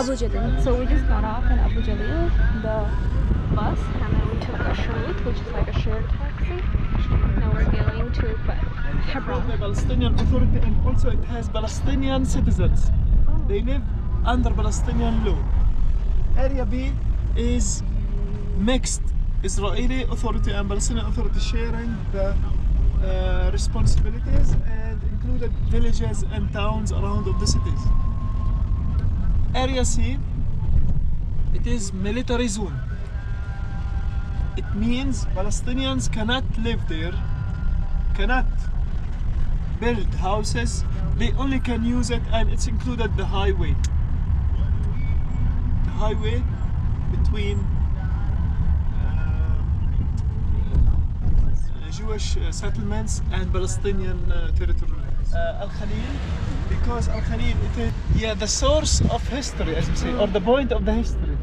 Abu Jalil. So we just got off in Abu Jalil, the bus, and then we took a Sharut, which is like a shared taxi. Now we're going to From the Palestinian Authority and also it has Palestinian citizens. Oh. They live under Palestinian law. Area B is mixed Israeli Authority and Palestinian Authority sharing the uh, responsibilities and included villages and towns around of the cities. Area C, it is military zone. It means Palestinians cannot live there, cannot build houses. They only can use it, and it's included the highway. The highway between uh, Jewish uh, settlements and Palestinian uh, territory. Uh, Al Khalil, because Al Khalil, it is yeah the source of history, as we say, or the point of the history.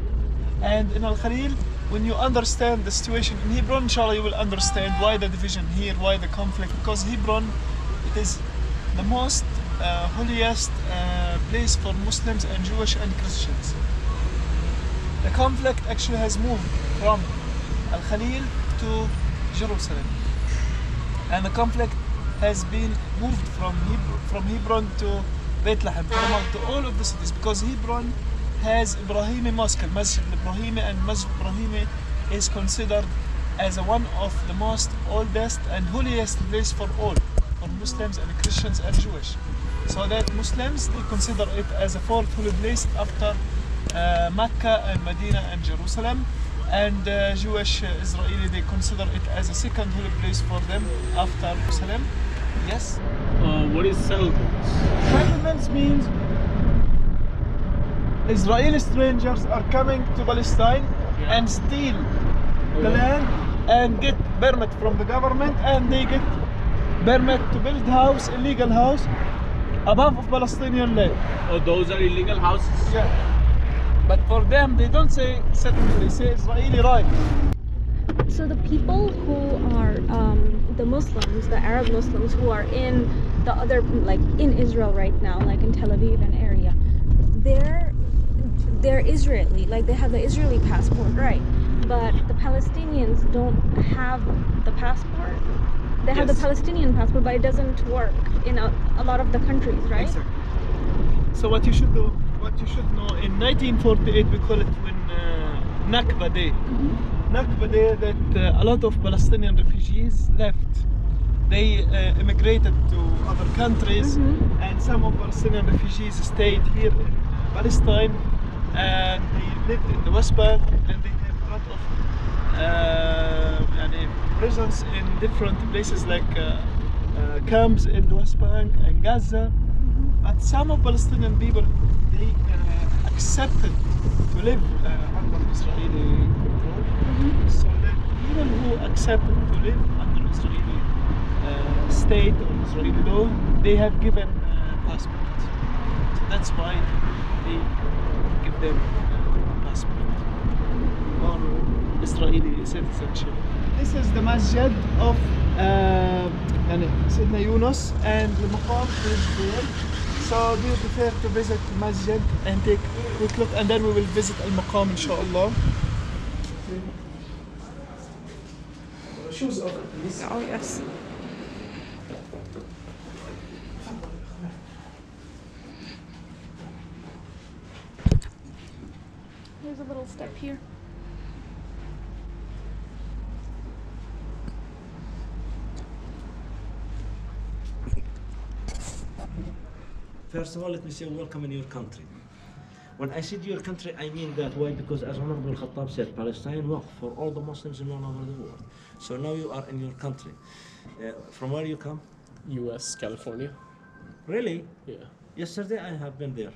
And in Al Khalil, when you understand the situation in Hebron, inshallah, you will understand why the division here, why the conflict. Because Hebron, it is the most uh, holiest uh, place for Muslims and Jewish and Christians. The conflict actually has moved from Al Khalil to Jerusalem, and the conflict has been moved from Hebron, from Hebron to Bethlehem, to all of the cities, because Hebron has Ibrahimi Mosque, Masjid Ibrahimi, and Masjid Ibrahimi is considered as one of the most oldest and holiest place for all, for Muslims and Christians and Jewish. So that Muslims they consider it as a fourth holy place after uh, Mecca and Medina and Jerusalem, and uh, Jewish uh, Israeli they consider it as a second holy place for them after Jerusalem. Yes. Uh, what is settlements? Settlements means Israeli strangers are coming to Palestine Yeah. and steal the land and get permit from the government and they get permit to build house, illegal house, above of Palestinian land. Oh, those are illegal houses. Yeah. But for them, they don't say settlement, they say Israeli right. So the people who are um, the Muslims, the Arab Muslims who are in the other, like in Israel right now, like in Tel Aviv and area, they're they're Israeli, like they have the Israeli passport, right? But the Palestinians don't have the passport. They have the Palestinian passport, but it doesn't work in a, a lot of the countries, right? Exactly. So what you should do, what you should know, in 1948 we call it when uh, Nakba Day. Nakba Nakba Day that uh, a lot of Palestinian refugees left. They uh, immigrated to other countries, mm -hmm. and some of Palestinian refugees stayed here in Palestine, and they lived in the West Bank, and they have a lot of uh, prisons in different places like uh, uh, camps in the West Bank and Gaza. Mm-hmm. But some of Palestinian people they uh, accepted to live under Israeli so that even who accept to live under Israeli uh, state or Israeli law, they have given uh, passports. So that's why they give them uh, passport or Israeli citizenship. This is the masjid of uh, Sidna Yunus and the maqam is there. So we prefer to visit masjid and take a quick look and then we will visit al-maqam inshallah. Shoes off please. Oh yes. There's a little step here. First of all, let me say welcome in your country. When I said your country, I mean that. Why? Because as Umar ibn Khattab said, Palestine work for all the Muslims in all over the world. So now you are in your country. Uh, from where you come? U.S., California. Really? Yeah. Yesterday I have been there.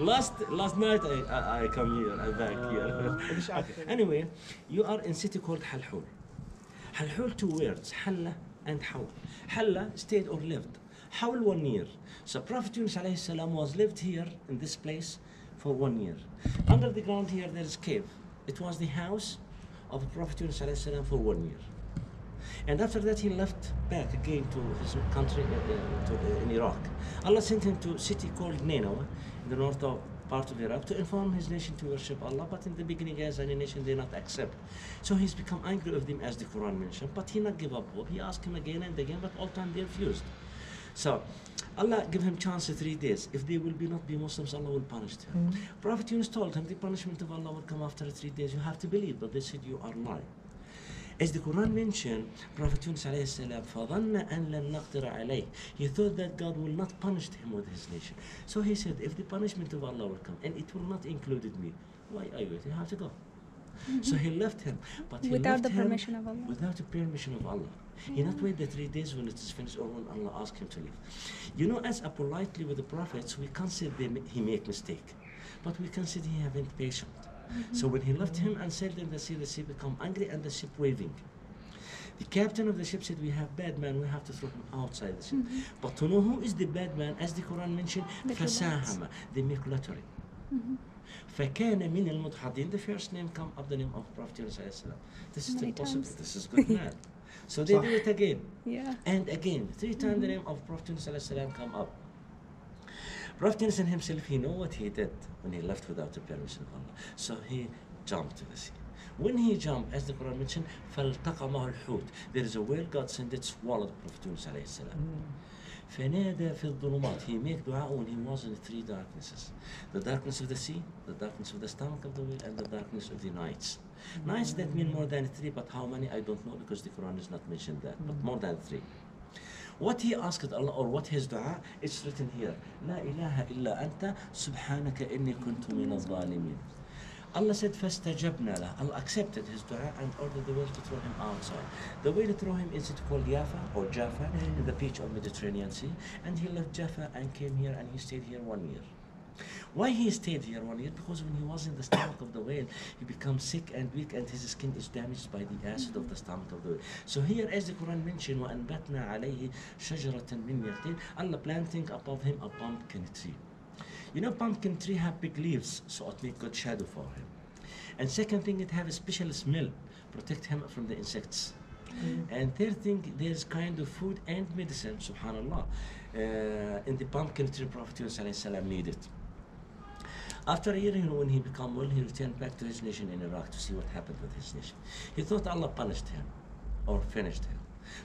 last last night I, I, I come here, I back here. Anyway, you are in city called Halhul. Halhul two words, Halla and Hawl. Halla stayed or lived. Hawl one year. So Prophet Yunus alayhi salam was lived here in this place for one year. Under the ground here there is cave. It was the house of Prophet Yunus for one year. And after that, he left back again to his country uh, uh, to, uh, in Iraq. Allah sent him to a city called Nineveh in the north of part of Iraq, to inform his nation to worship Allah. But in the beginning, as any nation, they not accept. So he's become angry with them, as the Quran mentioned. But he not give up hope. He asked him again and again, but all time they refused. So Allah give him chance three days. If they will be not be Muslims, Allah will punish them. Prophet Yunus told him the punishment of Allah will come after three days. You have to believe, but they said you are lying. As the Quran mentioned, Prophet Yunus alayhi salam, فَظَنَّ أَن لَن نَقْدِرَ عَلَيْهِ He thought that God will not punish him with his nation. So he said, if the punishment of Allah will come, and it will not include me, why are you? You have to go. So he left him. But he Without left the him permission of Allah. Without the permission of Allah. He not wait the three days when it is finished or when Allah asks him to leave. You know, as a politely with the prophets, we can't say they, ma- he make mistake. But we can say he having patience. So when he left him and sailed in the sea, the sea become angry and the ship waving. The captain of the ship said, We have bad man, we have to throw him outside the ship. But to know who is the bad man, as the Quran mentioned, The فساهم, they make lottery. فكان من المدحضين the first name come up the name of Prophet Yunus alayhi salam. This is Many still possible, times. this is good man. So they صح. do it again Yeah. and again. Three times the name of Prophet Yunus alayhi salam come up. Prophet Yunus himself, he know what he did when he left without the permission of Allah. So he jumped to the sea. When he jumped, as the Quran mentioned, فَالْتَقَمَهُ الْحُوتِ There is a whale God sent it swallowed Prophet Yunus alayhi salam. فنادى في الظلمات he made dua when he was in three darknesses the darkness of the sea the darkness of the stomach of the whale and the darkness of the nights nights that mean more than three but how many I don't know because the Quran does not mention that but more than three what he asked Allah or what his dua it's written here لا إله إلا أنت سبحانك إني كنت من الظالمين Allah said, فَاسْتَجَبْنَا لَهُ Allah accepted his dua and ordered the whale to throw him outside. The way to throw him is it called Jaffa or Jaffa in the beach of Mediterranean Sea. And he left Jaffa and came here and he stayed here one year. Why he stayed here one year? Because when he was in the stomach of the whale, he becomes sick and weak and his skin is damaged by the acid of the stomach of the whale. So here as the Quran mentioned, وَأَنْبَتْنَا عَلَيْهِ شَجَرَةً مِّن يَقْطِينٍ Allah planting above him a pumpkin tree. You know, pumpkin tree have big leaves, so it make good shadow for him. And second thing, it have a special smell, protect him from the insects. And third thing, there's kind of food and medicine, subhanallah, uh, in the pumpkin tree Prophet Yunus alayhi salam needed. After a year, you know, when he became well, he returned back to his nation in Iraq to see what happened with his nation. He thought Allah punished him or finished him.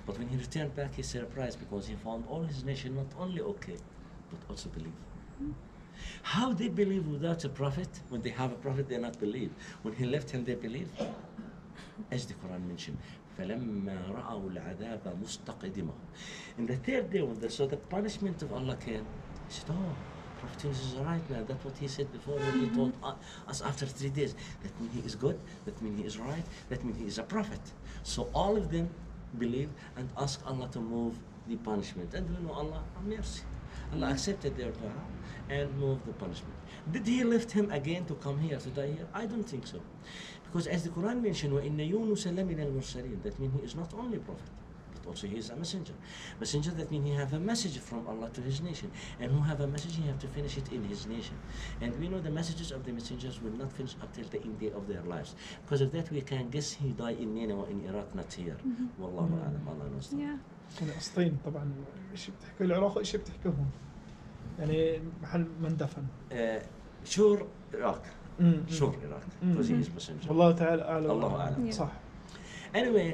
But when he returned back, he's surprised because he found all his nation not only okay, but also believe. How they believe without a prophet? When they have a prophet, they not believe. When he left him, they believe. As the Quran mentioned, فَلَمَّا رَأَوُا الْعَذَابَ مُسْتَقِدِمًا In the third day, when they saw the punishment of Allah came, he said, oh, Prophet Yunus is a right man. That's what he said before when he told u- us after three days. That means he is good, that means he is right, that means he is a prophet. So all of them believe and ask Allah to move the punishment. And we know Allah have mercy. Allah accepted their dua and moved the punishment. Did he lift him again to come here, to die here? I don't think so. Because as the Quran mentioned, وَإِنَّ يُونُسَ لَمِنَ الْمُرْسَلِينَ That means he is not only a Prophet, also he is a messenger. Messenger, that means he have a message from Allah to his nation. And who have a message, he have to finish it in his nation. And we know the messages of the messengers will not finish up till the end day of their lives. Because of that, we can guess he died in Nineveh, in Iraq, not here. Wallahu a'lam, Allah knows. Yeah. يعني قسطين طبعا إيش بتحكي العراق إيش بتحكي هون يعني محل من دفن Uh, sure, Iraq. مم. Sure, Iraq. Mm. Because he is messenger. والله تعالى اعلم الله أعلم. صح Anyway,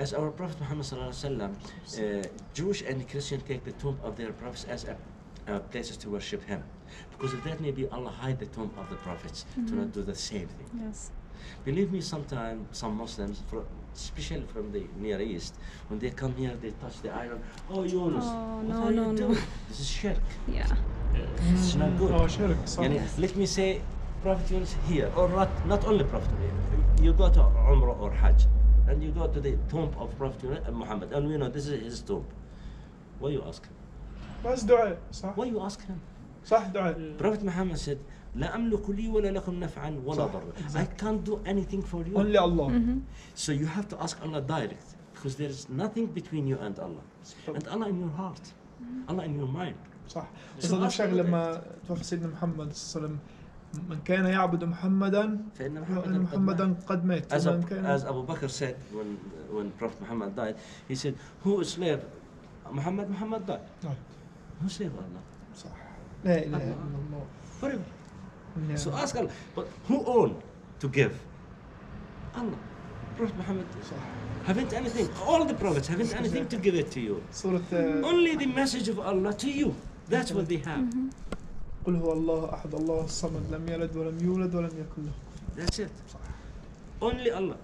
as our Prophet Muhammad sallallahu alaihi wasallam, uh, Jewish and Christian take the tomb of their prophets as a, uh, places to worship Him, because of that maybe Allah hide the tomb of the prophets to not do the same thing. Yes. Believe me, sometimes some Muslims, fro- especially from the Near East, when they come here, they touch the iron. Oh, Yunus, Oh, what no, are no, you no. doing? This is shirk. Yeah. It's not good. اه شرك صح Yani, let me say, Prophet Yunus here, or not, not only Prophet Yunus. You go to Umrah or Hajj, And you go to the tomb of Prophet Muhammad, and we know this is his tomb. Why you ask him? بس دعاء صح Why you ask him? صح دعاء Prophet Muhammad said, لا أملك لي ولا لكم نفعا ولا ضرا. I can't do anything for you. only الله Mm-hmm. So you have to ask Allah direct, because there is nothing between you and Allah. And Allah in your heart, Allah in your mind. صح الشغله Allah لما توفى سيدنا محمد صلى الله عليه وسلم من كان يعبد محمدا فإن فإن محمدا قد محمدا مات. قد مات As, كان as Abu Bakr said when, when Prophet Muhammad died, he said, Who is slave? Muhammad, Muhammad died. نعم. Who slave Allah? صح لا اله الا الله Forever. Yeah. So ask Allah. But who own to give? Allah. Prophet Muhammad haven't anything. All the prophets haven't anything to give it to you. آه، Only the message of Allah to you. That's what they have. قل هو الله أحد الله الصمد لم يلد ولم يولد ولم يكن له That's it. Only Allah.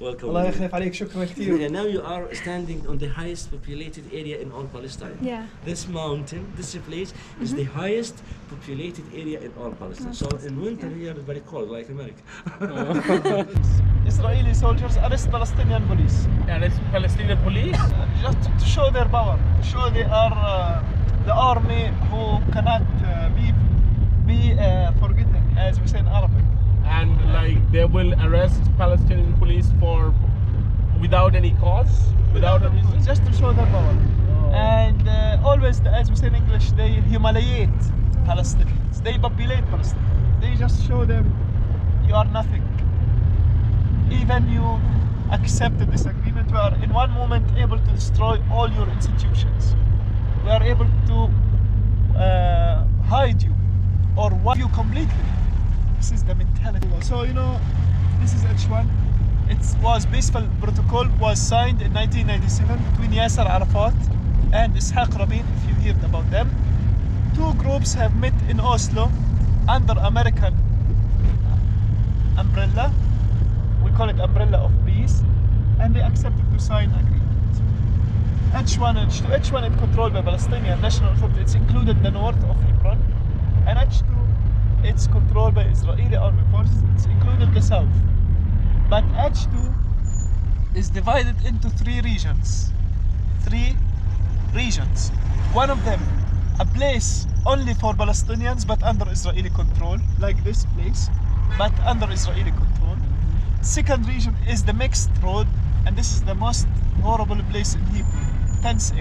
Welcome. الله يخلف عليك شكرا كثير Yeah, now you are standing on the highest populated area in all Palestine. Yeah. This mountain, this place, is the highest populated area in all Palestine. So in winter here it's very cold, like America. Israeli soldiers arrest Palestinian police it's Palestinian police? just to show their power to show they are uh, the army who cannot uh, be be uh, forgotten as we say in Arabic. And like they will arrest Palestinian police for without any cause? Without a reason? just to show their power and uh, always as we say in English they humiliate Palestinians. They populate Palestinians they just show them you are nothing. Even you accepted this agreement we are in one moment able to destroy all your institutions we are able to uh, hide you or wipe you completely. This is the mentality. So you know this is H1 it was peaceful protocol was signed in 1997 between Yasser Arafat and Ishaq Rabin if you heard about them. Two groups have met in Oslo under American umbrella. We call it umbrella of peace. And they accepted to sign agreement H1 and H2 H1 is controlled by Palestinian National Authority it's included the north of Hebron and H2 it's controlled by Israeli army forces it's included the south. But H2 is divided into three regions. Three regions. One of them a place only for Palestinians but under Israeli control like this place but under Israeli control. Second region is the mixed road and this is the most horrible place in Hebron tense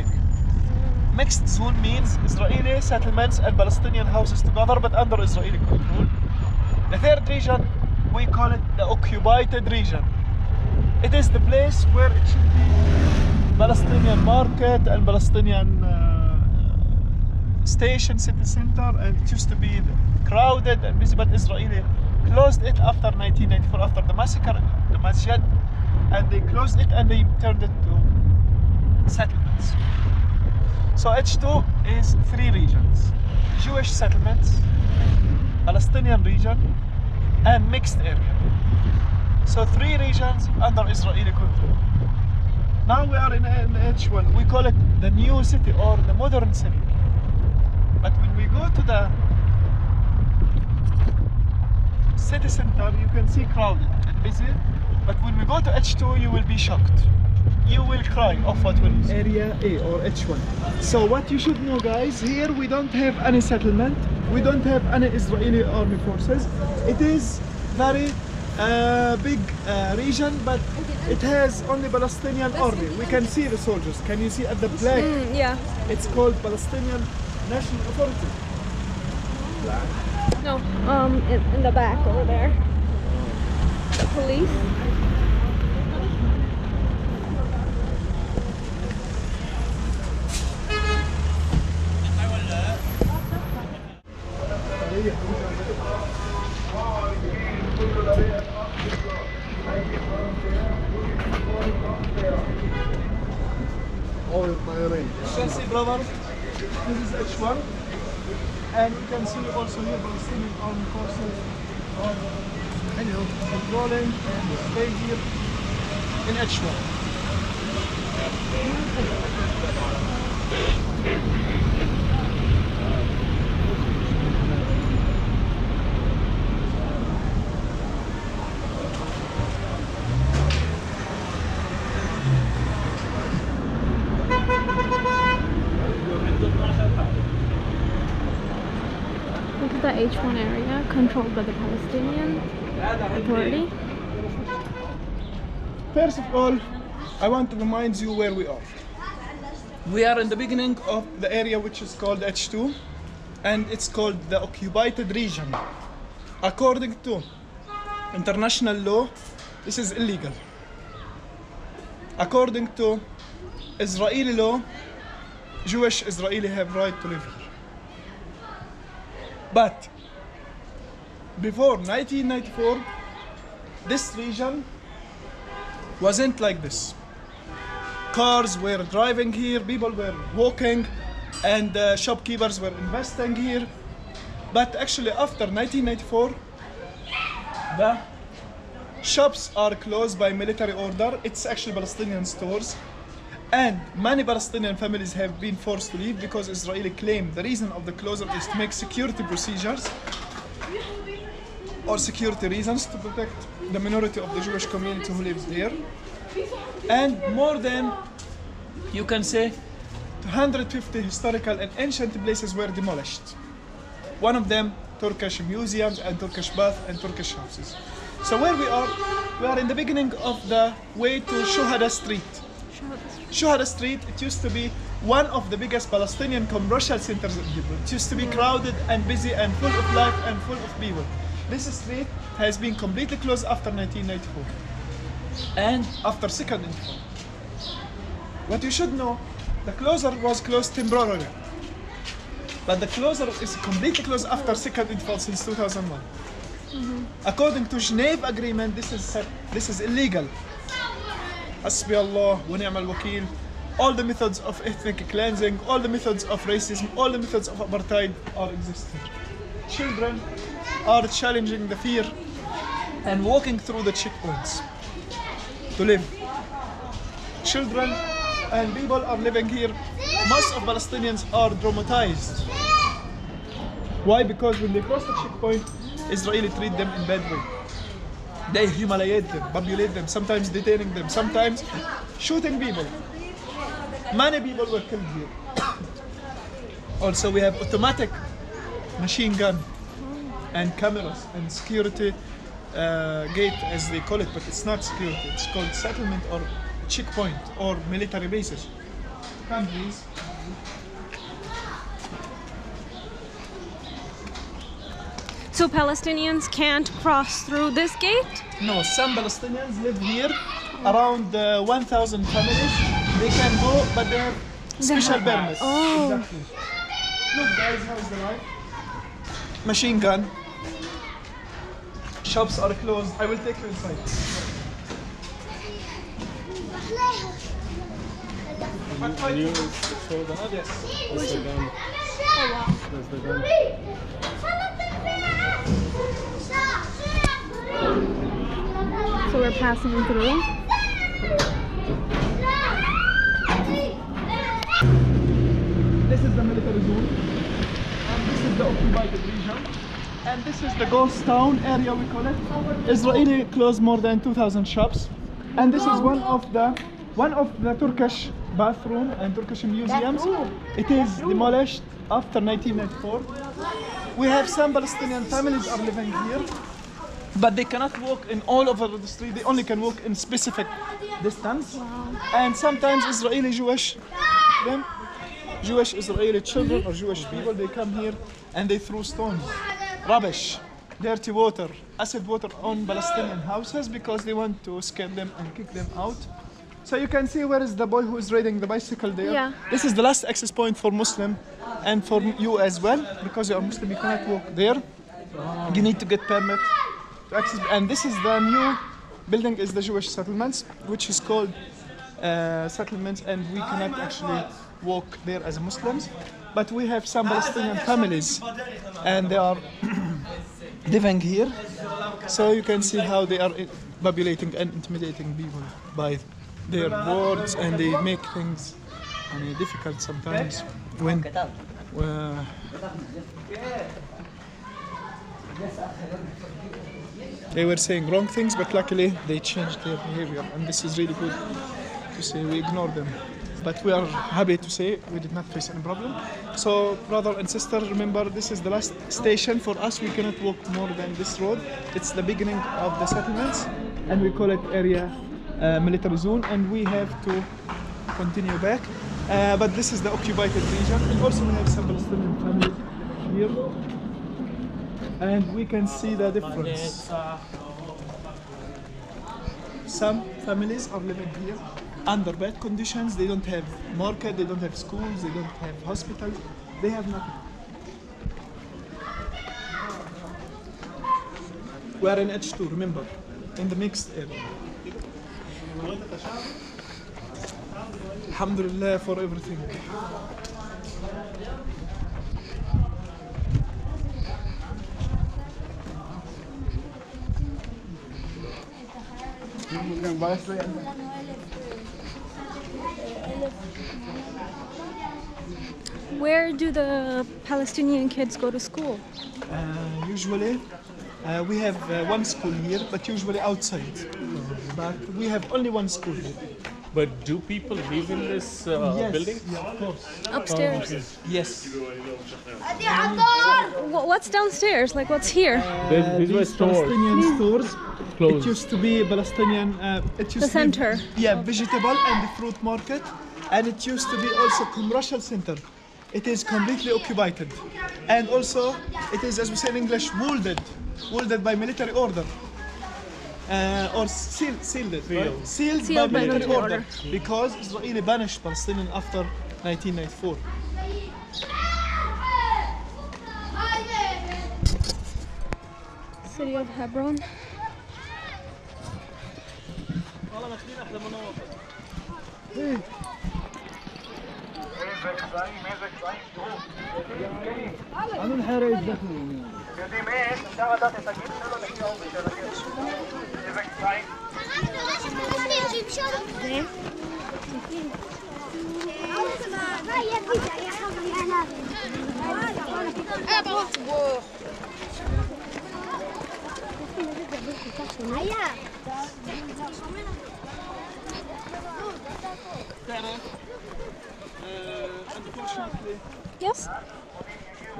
mixed zone means Israeli settlements and Palestinian houses together but under Israeli control. The third region we call it the occupied region. It is the place where it should be Palestinian market and Palestinian uh, station city center and it used to be crowded and busy but Israeli closed it after 1994 after the massacre the masjid and they closed it and they turned it to settlements so H2 is three regions. Jewish settlements Palestinian region and mixed area. So three regions under Israeli control. Now we are in, in H1 we call it the new city or the modern city. But when we go to the city center, you can see crowded and busy. But when we go to H2, you will be shocked. You will cry of what will Area A or H1. So what you should know, guys, here we don't have any settlement. We don't have any Israeli army forces. It is very uh, big uh, region, but it has only Palestinian army. We can see the soldiers. Can you see at the flag? Mm, yeah. It's called Palestinian National Authority. No. Um, in, in the back over there. The police. You can see, brother, this is H1. And you can see also here Palestinian armed forces are controlling and stay here in H1. H1 area controlled by the Palestinian Authority. First of all, I want to remind you where we are. We are in the beginning of the area which is called H2 and it's called the occupied region. According to international law, this is illegal. According to Israeli law, Jewish Israeli have right to live here. But before 1994, this region wasn't like this. Cars were driving here, people were walking, and uh, shopkeepers were investing here. But actually, after 1994, the shops are closed by military order. It's actually Palestinian stores. And many Palestinian families have been forced to leave because Israeli claim the reason of the closure is to make security procedures or security reasons to protect the minority of the Jewish community who lives there. And more than, you can say, 250 historical and ancient places were demolished. One of them, Turkish museums and Turkish baths and Turkish houses. So where we are, we are in the beginning of the way to Shuhada Street. Shuhada Street, it used to be one of the biggest Palestinian commercial centers in. It used to be crowded and busy and full of life and full of people This street has been completely closed after 1994 and after second intifada. What you should know, the closure was closed temporarily. But the closure is completely closed after second intifada since 2001. According to Geneva Agreement, this is this is illegal. حسبي الله ونعم الوكيل. All the methods of ethnic cleansing, all the methods of racism, all the methods of apartheid are existing. Children are challenging the fear and walking through the checkpoints to live. Children and people are living here. Most of Palestinians are traumatized. Why? Because when they cross the checkpoint, Israeli treat them in bad way. They humiliate them, populate them, sometimes detaining them, sometimes shooting people. Many people were killed here. also, we have automatic machine gun and cameras and security uh, gate, as they call it, but it's not security. It's called settlement or checkpoint or military bases. Come, please. So Palestinians can't cross through this gate? No, some Palestinians live here, around uh, 1,000 families. They can go, but they have special permits. Oh. Exactly. Look, guys, how's the life? Machine gun. Shops are closed. I will take you inside. Can you show that? Yes. That's the gun. That's the gun. So we're passing through. This is the military zone, and this is the occupied region, and this is the ghost town area we call it. Israeli closed more than 2,000 shops, and this is one of the one of the Turkish bathroom and Turkish museums. It is demolished after 1994. We have some Palestinian families are living here, but they cannot walk in all over the street. They only can walk in specific distance, and sometimes Israeli Jewish them Jewish Israeli children or Jewish people, they come here and they throw stones, rubbish, dirty water, acid water on Palestinian houses because they want to scare them and kick them out. So you can see where is the boy who is riding the bicycle there. Yeah. This is the last access point for Muslim and for you as well because you are Muslim, you cannot walk there. You need to get permit to access. And this is the new building is the Jewish settlements, which is called uh, settlements, and we cannot actually walk there as Muslims. But we have some Palestinian families, and they are living here. So you can see how they are populating and intimidating people by their words, and they make things I mean, difficult sometimes when. uh, they were saying wrong things, but luckily they changed their behavior, and this is really good to say we ignore them. But we are happy to say we did not face any problem. So, brother and sister, remember this is the last station for us. We cannot walk more than this road. It's the beginning of the settlements, and we call it area uh, military zone, and we have to continue back. Uh, but this is the occupied region, and also we have some Palestinian families here and we can see the difference. Some families are living here under bad conditions. They don't have market, they don't have schools, they don't have hospitals, they have nothing. We are in H2, remember, in the mixed area. Alhamdulillah for everything. Where do the Palestinian kids go to school? Uh, usually, uh, we have uh, one school here, but usually outside. But we have only one school here. But do people live in this uh, yes, building? Yeah, of course. Upstairs. Yes. Wha- What's downstairs? Like what's here? There's, Uh, these were stores Palestinian stores. It used to be a Palestinian. Uh, it used The to be- center. yeah, vegetable and fruit market, and it used to be also commercial center. It is completely occupied, and also it is, as we say in English, walled, walled by military order. Uh, or sealed, sealed, it, right? sealed, Sealed by by military military order, because Israeli banished Palestinian after 1994. City of Hebron. Alle maar schieten achter de manoeuvre. ميزك زي ميزك زي شوف انا الحرة يتذكرني يا دي مين الشغلة ده تسجل له اللي هي قوي ده ميزك زي يا حبيبي انا ابو Unfortunately, yes.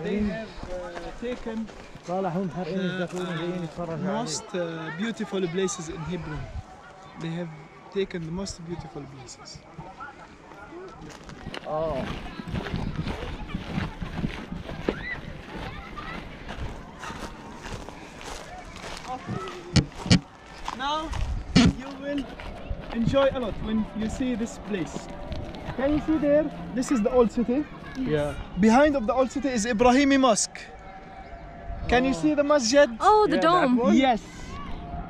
they have uh, taken uh, most uh, beautiful places in Hebron. They have taken the most beautiful places. Oh. Now you will enjoy a lot when you see this place. Can you see there? This is the old city. Yeah. Behind of the old city is Ibrahimi Mosque. Can you oh. see the masjid? Oh, the Yeah, dome. Yes.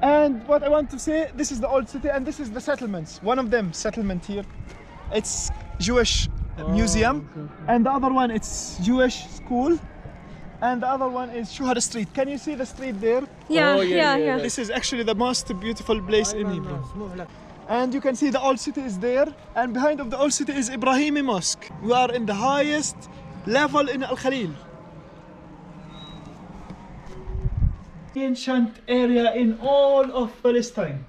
And what I want to say, this is the old city and this is the settlements. One of them, settlement here. It's Jewish oh, museum. And the other one, it's Jewish school and the other one is Shuhada Street. Can you see the street there? Yeah, oh, yeah, yeah, yeah, yeah, This is actually the most beautiful place in Hebron. And you can see the old city is there, and behind of the old city is Ibrahimi Mosque. We are in the highest level in Al Khalil. Ancient area in all of Palestine.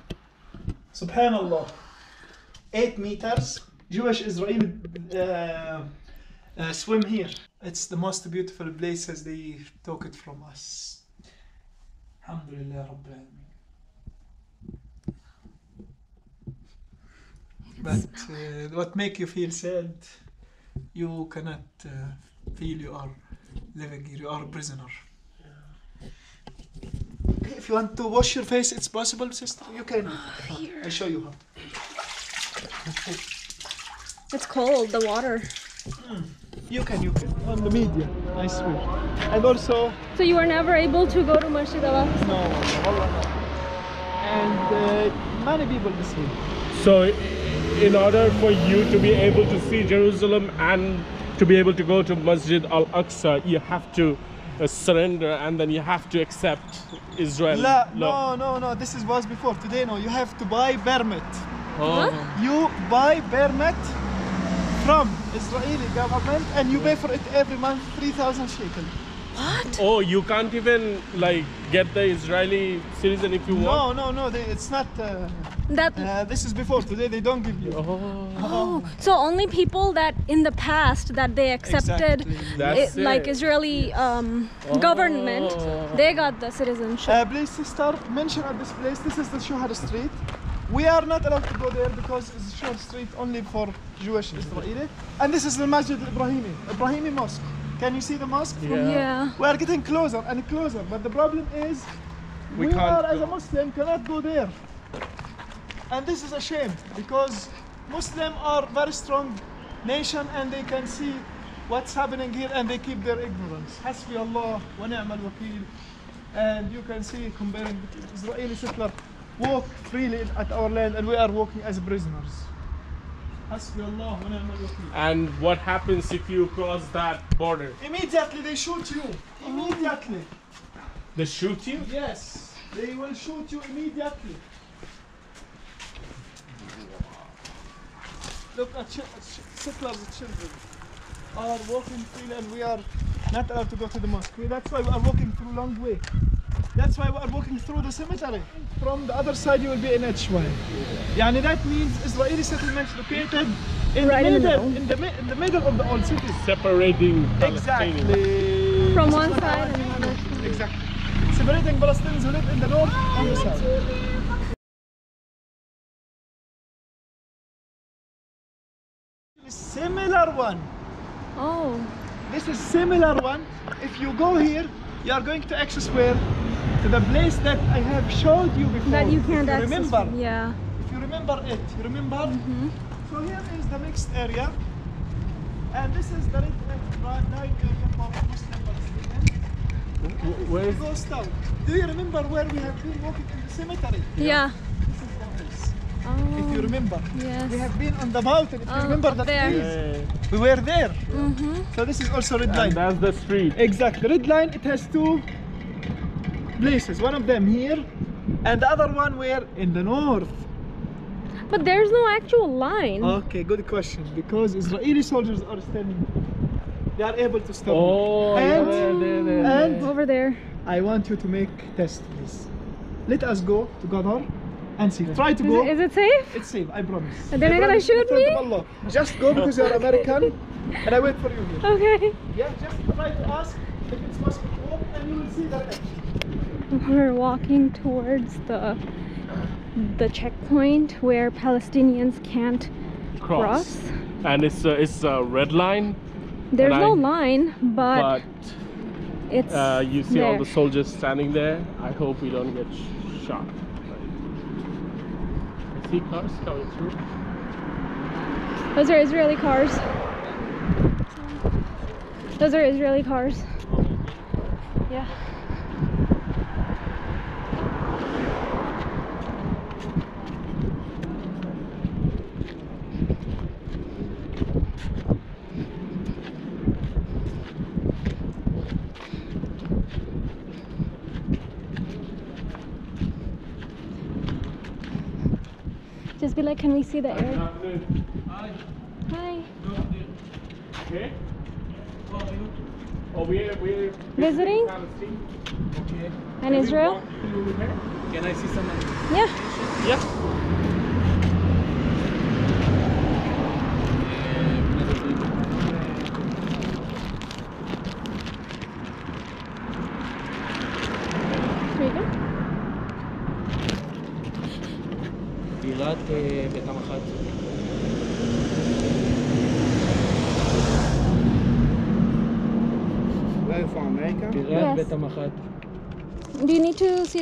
Subhanallah. Eight meters. Jewish Israel uh, uh, swim here. It's the most beautiful places they took it from us. Alhamdulillah Rabbil. But uh, what make you feel sad, you cannot uh, feel you are living here, you are a prisoner. If you want to wash your face, it's possible, sister. You can. I show you how. It's cold, the water. You can, you can. On the media, I swear. And also, So you were never able to go to Masjid Al Aqsa? no. And uh, many people this way. So, in order for you to be able to see Jerusalem and to be able to go to Masjid Al Aqsa, you have to uh, surrender and then you have to accept Israel. La, no, no, no. This is was before. Today, no. You have to buy permit. Oh. You buy permit from Israeli government, and you pay for it every month, three thousand shekel. What? oh, you can't even like get the Israeli citizen if you want. No, no, no. They, it's not. Uh, That uh, this is before. Today, they don't give you. Oh, oh, so only people that in the past that they accepted Exactly. it, like it. Israeli um, government, Oh. they got the citizenship. Uh, please, sister, mention at this place. This is the Shuhada Street. We are not allowed to go there because it's Shuhada Street only for Jewish Israeli. And this is the Masjid Ibrahimi, Ibrahimi Mosque. Can you see the mosque Yeah. here? yeah. We are getting closer and closer, but the problem is We we, can't are as a Muslim cannot go there. And this is a shame because Muslims are very strong nation and they can see what's happening here and they keep their ignorance. Hasbi Allah wa ni'mal wakil. and you can see comparing between Israeli settler walk freely at our land and we are walking as prisoners. And what happens if you cross that border? Immediately they shoot you. Immediately. They shoot you? Yes. They will shoot you immediately. Look at settlers' children are walking freely and we are not allowed to go to the mosque. That's why we are walking through long way. That's why we are walking through the cemetery. From the other side you will be in H1. Yani that means Israeli settlements located in Right the in the middle, middle. in the, mi- in the middle of the old city. Separating Palestinians. Exactly. From This is one what side I- and the other. Exactly. Separating Palestinians who live in the north oh, and the south. Similar one. Oh, This is similar one. If you go here, you are going to access where? To the place that I have showed you before. that you can't access. remember. from- Yeah. If you remember it, you remember? Mhm. So here is the mixed area. And this is the red and right line area for Muslim Palestinians. Where is We go south. Do you remember where we have been walking in the cemetery? Yeah. This is the place. Oh. If you remember. Yes. We have been on the mountain. If you Oh, remember up the there. trees. Yeah. We were there. Mm-hmm. So this is also red And line. that's the street. Exactly. Red line, it has two places. One of them here, and the other one where? In the north. But there's no actual line. Okay, good question. Because Israeli soldiers are standing. They are able to stop. me. Oh, And- there, there, there. and- Over there. I want you to make test, please. Let us go to Qatar and see. Try to Is go. it, is it safe? It's safe, I promise. And they're I not gonna shoot me? Allah. Just go because you're American, and I wait for you here. Okay. Yeah, just try to ask if it's possible, and you will see that action. We're walking towards the the checkpoint where Palestinians can't cross. And it's a, it's a red line, There's no I- line, but, but it's uh, you see all the soldiers standing there. I hope we don't get sh- shot. See cars coming through. Those are Israeli cars. Those are Israeli cars. Yeah. Just be can we see the air? Hi. Okay. Oh, we're, we're Visiting? Palestine. And Israel? Can I see someone? Yeah. Yeah.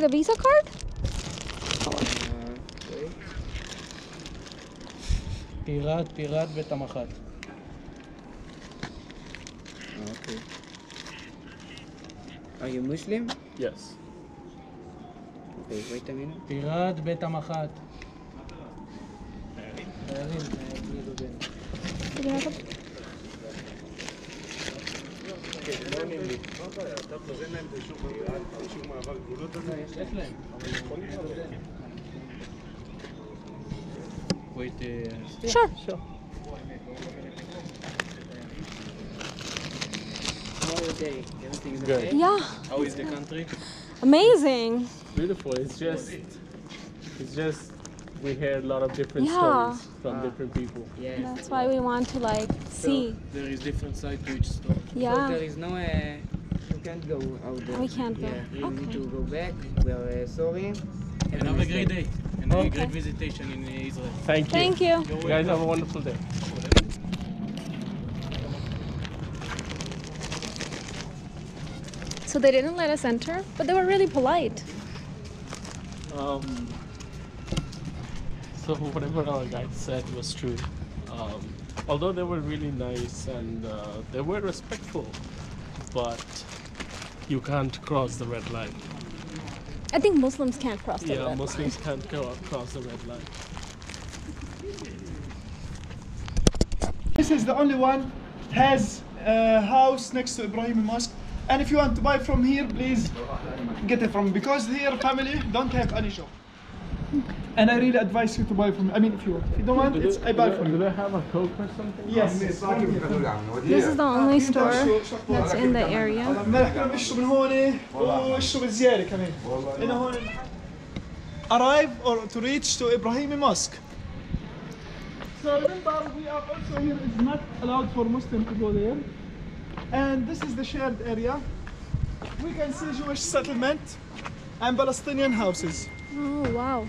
need to see the visa card? okay. פיראט, פיראט בית המח"ט. Okay. Are you Muslim? Yes. Okay, wait a minute. פיראט בית המח"ט. תיירים, אה, בני דודינו. Do you have a- יש להם. Wait, uh, Sure. How are your day? Everything is Good. okay? Yeah. how is the country? Amazing. Beautiful. It's just, it's just, we hear a lot of different Yeah. stories from different people. Yes. That's why we want to like see. There is different side to each story. So Yeah. there is no, uh, you can't go out there. We can't go. Yeah, you need to go back. We are uh, sorry. And have a great day. And a great visitation in uh, Israel. Thank you. Thank you. You guys have a wonderful day. So they didn't let us enter, but they were really polite. Um, so whatever our guide said was true. Um, although they were really nice and uh, they were respectful, but you can't cross the red line. I think Muslims can't cross the Yeah, red line. Yeah, Muslims can't go across the red line. This is the only one has a house next to Ibrahim Mosque. And if you want to buy from here, please get it from because here family don't have any shop. And I really advise you to buy from me. I mean, if you want. If you don't want, do it's, I buy do from you. Do they have a Coke or something? Yes. This is the only store that's in the area. Oh, Arrive or to reach to Ibrahim Mosque. So remember, we are also here, it's not allowed for Muslims to go there. And this is the shared area. We can see Jewish settlement and Palestinian houses. Oh, wow.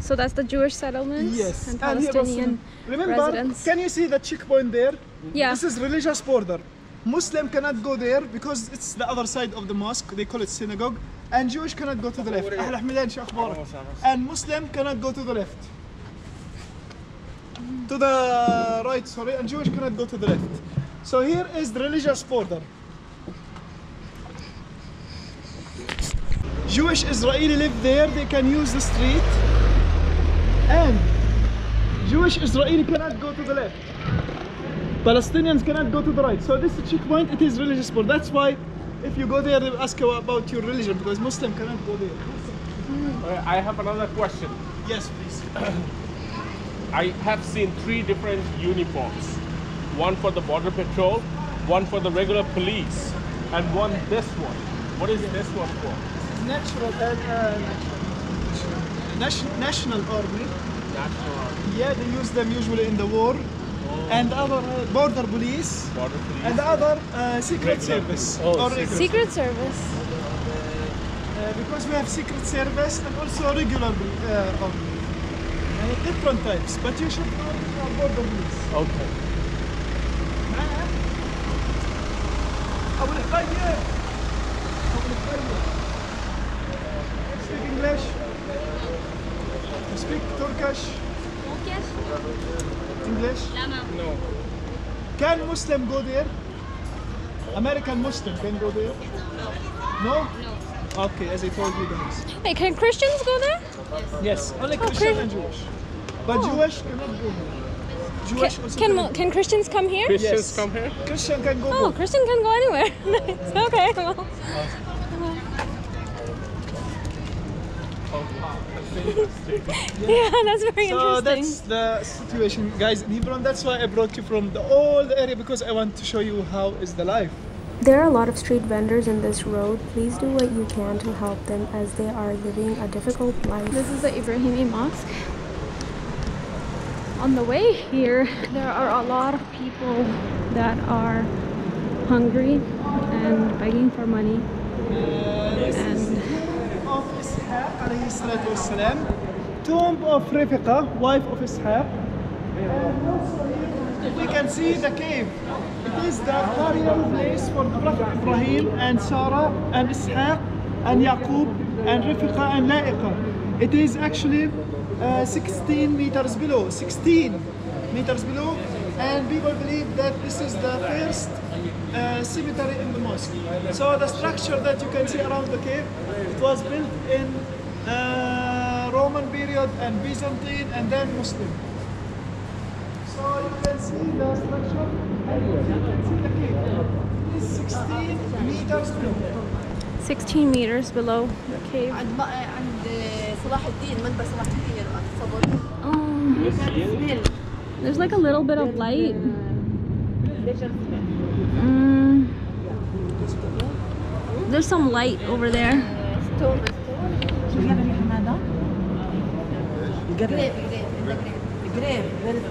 So that's the Jewish settlements Yes. and And here Palestinian. also- Remember, residents. can you see the checkpoint there? Yeah. This is religious border. Muslim cannot go there because it's the other side of the mosque. They call it synagogue. And Jewish cannot go to the left. أهلا حمدان شو أخبارك؟ And Muslim cannot go to the left. To the right, sorry, and Jewish cannot go to the left. So here is the religious border. Jewish Israeli live there, they can use the street. And Jewish Israeli cannot go to the left. Palestinians cannot go to the right. So this is checkpoint, it is religious border. That's why if you go there, they ask you about your religion because Muslim cannot go there. Uh, I have another question. Yes, please. I have seen three different uniforms. One for the border patrol, one for the regular police, and one this one. What is this one for? Natural, uh, uh, national, national army. National Army, Yeah, they use them usually in the war. And other uh, border police. border police. And the other uh, secret Regular service. police. Oh, or secret. regular. Secret Service. Uh, because we have secret service and also regular uh, army. Uh, different types, but you should know uh, border police. Okay. معنا أبو الحقية أبو الحقية Speak English Speak Turkish English No. Can Muslim go there? American Muslim can go there? No? No. Okay, as I told you guys. Hey, can Christians go there? Yes, only Oh, Christian Chris- and Jewish. But Oh. Jewish cannot go there. Jewish Can, also can, can Christians come here? Christians Yes. come here? Christian can go Oh, both. Christian can go anywhere. nice. Okay. Well. yeah, that's very So interesting. that's the situation, guys, in Hebron. That's why I brought you from the old area because I want to show you how is the life. There are a lot of street vendors in this road. Please do what you can to help them as they are living a difficult life. This is the Ibrahimi Mosque. On the way here, there are a lot of people that are hungry and begging for money. And Alayhi salatu tomb of Rifqa, wife of Ishaq. We can see the cave. It is the burial place for the Prophet Ibrahim and Sarah and Ishaq and Yaqub and Rifqa and La'iqa. It is actually uh, 16 meters below, 16 meters below, and people believe that this is the first uh, cemetery in the mosque. So the structure that you can see around the cave, was built in uh, Roman period and Byzantine and then Muslim. So you can see the structure and you can see the cave. It is 16 meters below. 16 meters below the cave. عند بقى عند صلاح الدين منبر صلاح الدين يا رؤى تصور Um, سميل there's like a little bit of light. ليش سميل Mm, there's some light over there. توم شو جاب لي حمادة؟ جريب جريب جريب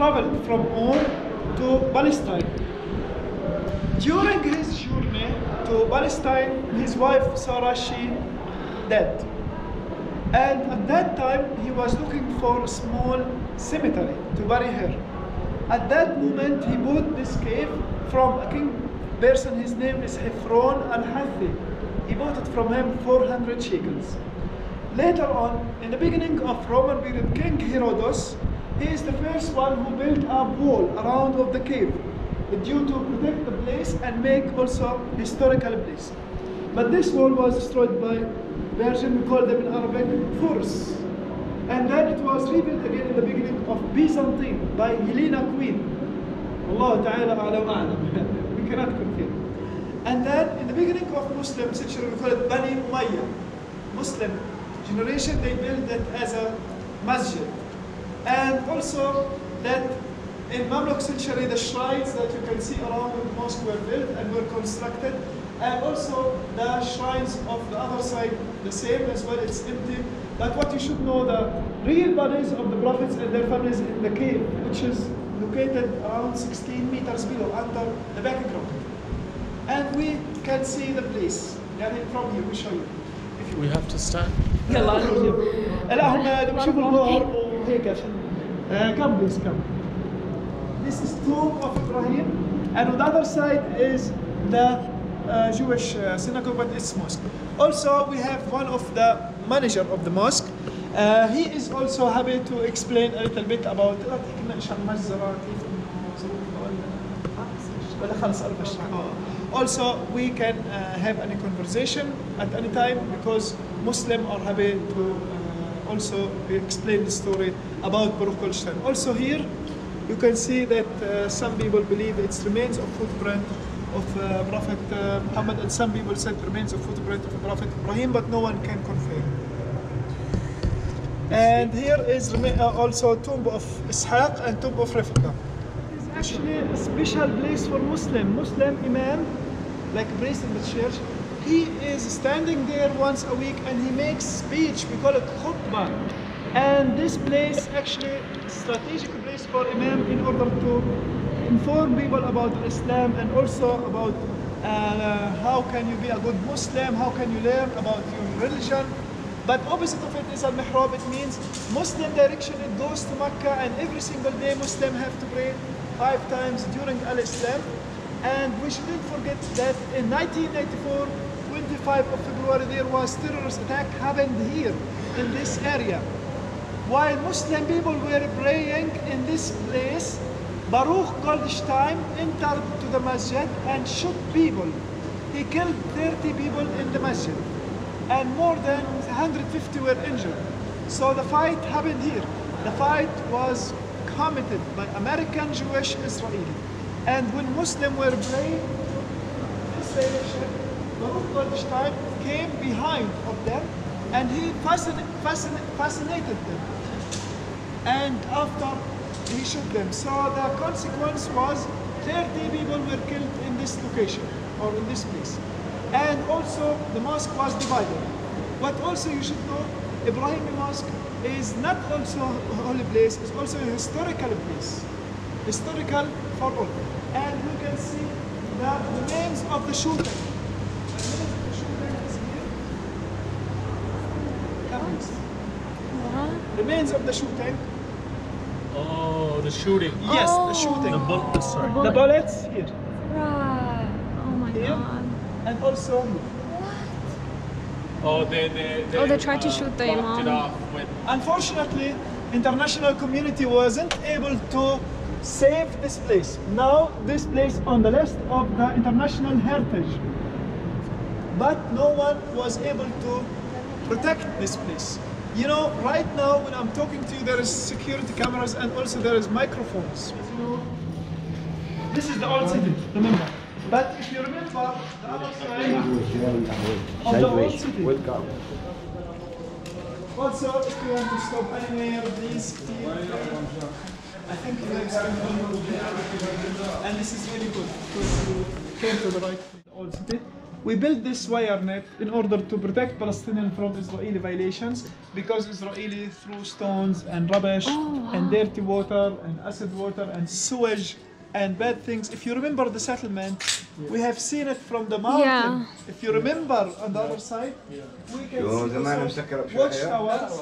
traveled from On to Palestine. During his journey to Palestine, his wife Sarah she dead. And at that time, he was looking for a small cemetery to bury her. At that moment, he bought this cave from a king person. His name is Hifron al-Hathi. He bought it from him 400 shekels. Later on, in the beginning of Roman period, King Herodos, he is the first one who built a wall around of the cave, due to protect the place and make also historical place. But this wall was destroyed by Persian, we call them in Arabic Furs. And then it was rebuilt again in the beginning of Byzantine by Helena Queen. Allah Ta'ala a'lam we cannot confirm. And then in the beginning of Muslim century, we call it Bani Umayyah. Muslim generation, they built it as a masjid. And also that in Mamluk century, the shrines that you can see around the mosque were built and were constructed. And also the shrines of the other side, the same as well, it's empty. But what you should know, the real bodies of the prophets and their families in the cave, which is located around 16 meters below, under the background. And we can see the place. يعني from here, we show you. If you We have to stand. يلا لا هم بيشوفوا الظهر وهيك عشان uh, come please come this is tomb of Ibrahim and on the other side is the uh, Jewish uh, synagogue but it's mosque also we have one of the manager of the mosque uh, he is also happy to explain a little bit about لا تحكي لنا ايش عن المجزرة كيف ولا خلص أنا بشرح also we can uh, have any conversation at any time because Muslim are happy to also explain the story about Baruch Goldstein. Also here you can see that uh, some people believe it's remains of footprint of uh, Prophet uh, Muhammad and some people said remains of footprint of Prophet Ibrahim but no one can confirm. And here is uh, also tomb of Ishaq and tomb of Rifqa. It's actually a special place for Muslim. Muslim Imam, like priest in the church, he is standing there once a week and he makes speech. We call it khutbah. And this place actually strategic place for Imam in order to inform people about Islam and also about uh, how can you be a good Muslim, how can you learn about your religion. But opposite of it is al-mihrab. It means Muslim direction. It goes to Mecca, and every single day Muslim have to pray five times during al-Islam. And we shouldn't forget that in 1994, 25 of February, there was terrorist attack happened here in this area. While Muslim people were praying in this place, Baruch Goldstein entered to the masjid and shot people. He killed 30 people in the masjid and more than 150 were injured. So the fight happened here. The fight was committed by American, Jewish, Israeli. And when Muslims were praying Baruch Goldstein came behind of them and he fascin- fascin- fascinated them. And after he shot them. So the consequence was 30 people were killed in this location or in this place. And also the mosque was divided. But also you should know Ibrahim Mosque is not also a holy place, it's also a historical place. Historical for all. And you can see the names of the shooting. The remains of the shooting is here. Come please. The remains of the shooting. Oh, the shooting. Yes, Oh. the shooting. The bullet. Uh, sorry. The bullets here. Right. Oh my Here. god. And also What? Oh, they they. they Oh, they tried to uh, shoot the blocked it imam. off with. Unfortunately, international community wasn't able to save this place. Now this place on the list of the international heritage. But no one was able to protect this place. You know, right now when I'm talking to you, there is security cameras and also there is microphones. This is the old city, remember. But if you remember, the other side of the old city. Also, if you want to stop anywhere, please feel. I think you have spent And this is really good because you came to the right old city. We built this wire net in order to protect Palestinians from Israeli violations because Israeli threw stones and rubbish oh, and dirty water and acid water and sewage and bad things. If you remember the settlement, we have seen it from the mountain. Yeah. If you remember on the other side, we can see also watchtowers,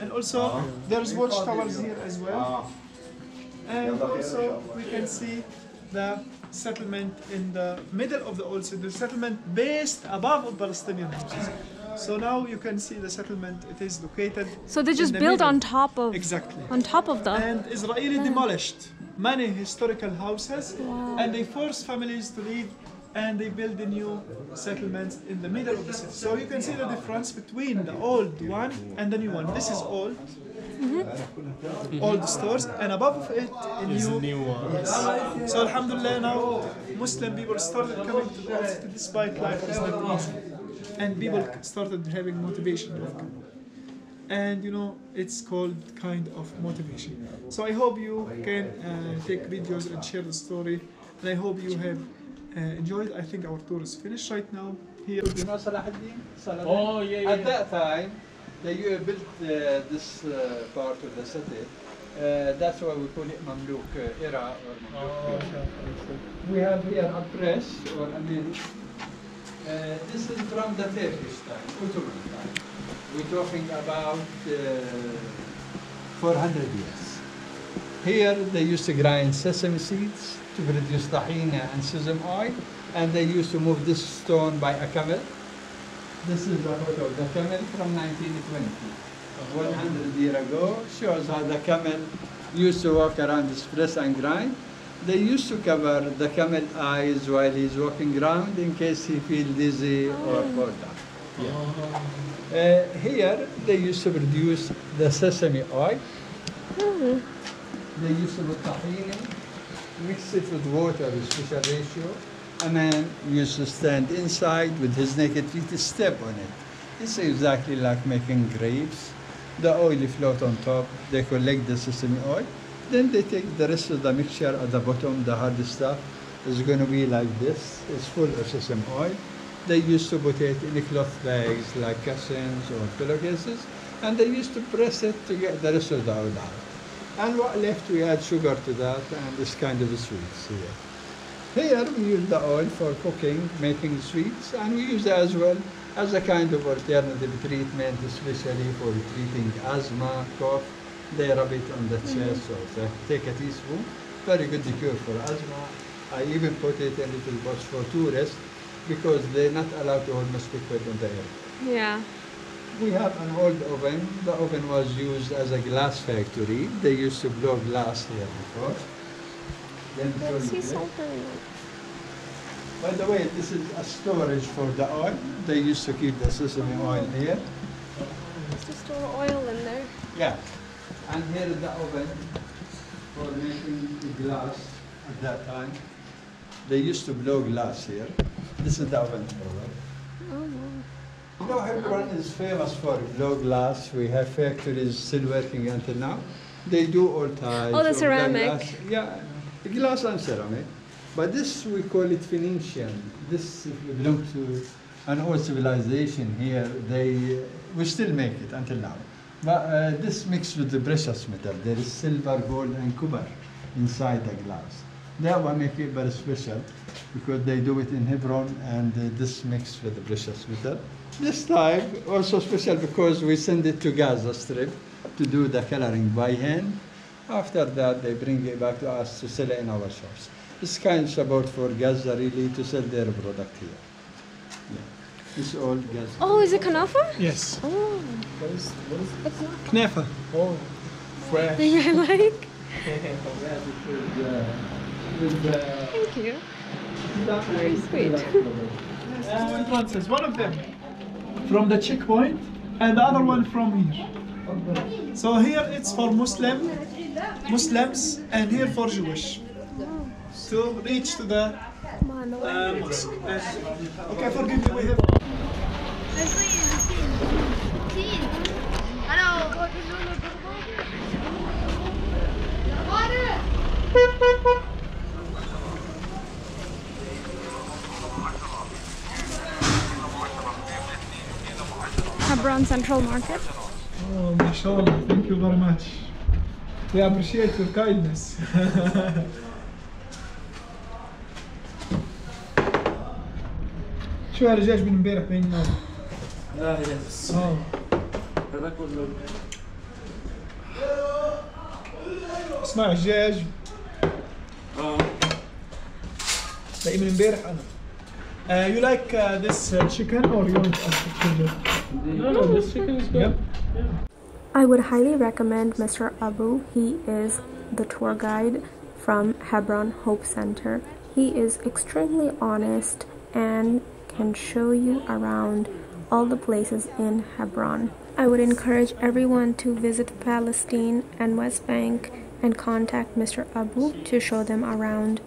and also there's watchtowers here as well. And also we can see the settlement in the middle of the old city, the settlement based above of Palestinian houses. So now you can see the settlement. It is located. So they just the built middle. on top of Exactly. on top of the And Israeli demolished many historical houses and they forced families to leave and they build the new settlements in the middle of the city. So you can see the difference between the old one and the new one. This is old. Old stores and above it a new, new one. Yes. So Alhamdulillah now Muslim people started coming to the old city despite life is not easy. And people started having motivation to come and you know it's called kind of motivation so i hope you can uh, take videos and share the story and i hope you have uh, enjoyed i think our tour is finished right now here You know Salahuddin? Salahuddin? Oh, yeah, yeah, At that time, they uh, built uh, this uh, part of the city. Uh, that's why we call it Mamluk era or Mamluk. era. We have here a press or a mill. Uh, this is from the Turkish time, Ottoman time. We're talking about uh, 400 years. Here they used to grind sesame seeds to produce tahina and sesame oil, and they used to move this stone by a camel. This is the photo of the camel from 1920. 100 years ago shows how the camel used to walk around this press and grind. They used to cover the camel eyes while he's walking around in case he feel dizzy or fall down. Uh, here they used to produce the sesame oil. They used to put tahini, mix it with water with special ratio. A man used to stand inside with his naked feet, to step on it. It's exactly like making grapes. The oil float on top. They collect the sesame oil. Then they take the rest of the mixture at the bottom, the hard stuff. is going to be like this. It's full of sesame oil. They used to put it in cloth bags like cushions or pillowcases, and they used to press it to get the rest of the oil out. And what left, we add sugar to that, and this kind of sweets here. Here we use the oil for cooking, making sweets, and we use it as well as a kind of alternative treatment, especially for treating asthma, cough. They rub it on the mm-hmm. chest or they take a teaspoon. Very good cure for asthma. I even put it in little box for tourists because they're not allowed to hold liquid in the air. yeah. We have an old oven. The oven was used as a glass factory. They used to blow glass here before. Then show Let's see you something. By the way, this is a storage for the oil. They used to keep the sesame oh. oil here. Let's just store oil in there. Yeah. And here is the oven for making the glass at that time. They used to blow glass here. This is the oven oh, for it. Oh wow. You know, Hebron is famous for blow glass. We have factories still working until now. They do all types. Oh, the ceramic. Glass. Yeah, glass and ceramic. But this, we call it Phoenician. This belongs to an old civilization here. They, we still make it until now. But uh, this mixed with the precious metal. There is silver, gold, and copper inside the glass. That one make it very special because they do it in Hebron and uh, this mixed with the precious metal. This type also special because we send it to Gaza Strip to do the coloring by hand. After that, they bring it back to us to sell it in our shops. It's kind of support for Gaza really to sell their product here. Yeah. It's all Gaza. Oh, is it kanafa? yes Oh, What is, what is it's not knefa Oh, fresh. thing I like. Thank you. Very sweet. uh, transits, one of them from the checkpoint and the other one from here so here it's for muslim muslims and here for jewish to reach to the uh, mosque And- okay forgive me we have Hebron Central Market. Oh, mashallah, thank you very much. We appreciate your kindness. شو هالرجاج من امبارح باين النار؟ اه يابس. اسمع الدجاج. اه. باقي من امبارح انا. Uh, you like uh, this uh, chicken or you want us to No, no, this chicken is good. Yep. I would highly recommend Mr. Abu. He is the tour guide from Hebron Hope Center. He is extremely honest and can show you around all the places in Hebron. I would encourage everyone to visit Palestine and West Bank and contact Mr. Abu to show them around.